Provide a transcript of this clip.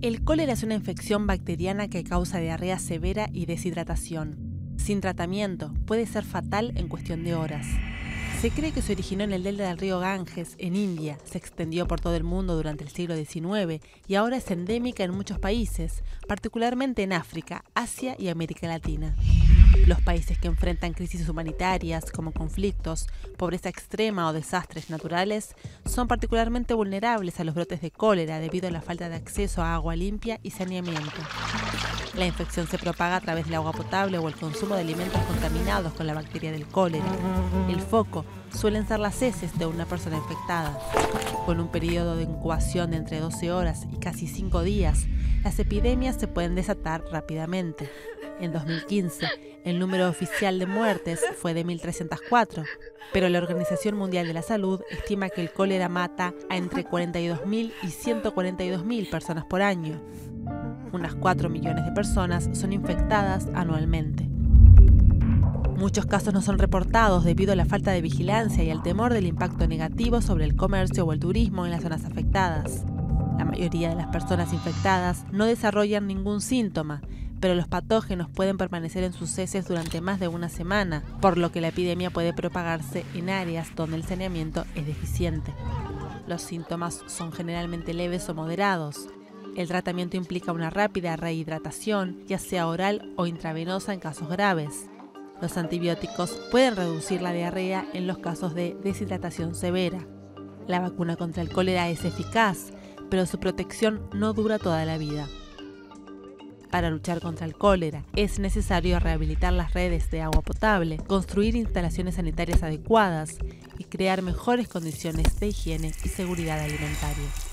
El cólera es una infección bacteriana que causa diarrea severa y deshidratación. Sin tratamiento, puede ser fatal en cuestión de horas. Se cree que se originó en el delta del río Ganges, en India, se extendió por todo el mundo durante el siglo XIX y ahora es endémica en muchos países, particularmente en África, Asia y América Latina. Los países que enfrentan crisis humanitarias como conflictos, pobreza extrema o desastres naturales son particularmente vulnerables a los brotes de cólera debido a la falta de acceso a agua limpia y saneamiento. La infección se propaga a través del agua potable o el consumo de alimentos contaminados con la bacteria del cólera. El foco suelen ser las heces de una persona infectada. Con un periodo de incubación de entre 12 horas y casi 5 días, las epidemias se pueden desatar rápidamente. En 2015, el número oficial de muertes fue de 1.304, pero la Organización Mundial de la Salud estima que el cólera mata a entre 42.000 y 142.000 personas por año. Unas 4 millones de personas son infectadas anualmente. Muchos casos no son reportados debido a la falta de vigilancia y al temor del impacto negativo sobre el comercio o el turismo en las zonas afectadas. La mayoría de las personas infectadas no desarrollan ningún síntoma, pero los patógenos pueden permanecer en sus heces durante más de una semana, por lo que la epidemia puede propagarse en áreas donde el saneamiento es deficiente. Los síntomas son generalmente leves o moderados, el tratamiento implica una rápida rehidratación, ya sea oral o intravenosa en casos graves. Los antibióticos pueden reducir la diarrea en los casos de deshidratación severa. La vacuna contra el cólera es eficaz, pero su protección no dura toda la vida. Para luchar contra el cólera es necesario rehabilitar las redes de agua potable, construir instalaciones sanitarias adecuadas y crear mejores condiciones de higiene y seguridad alimentaria.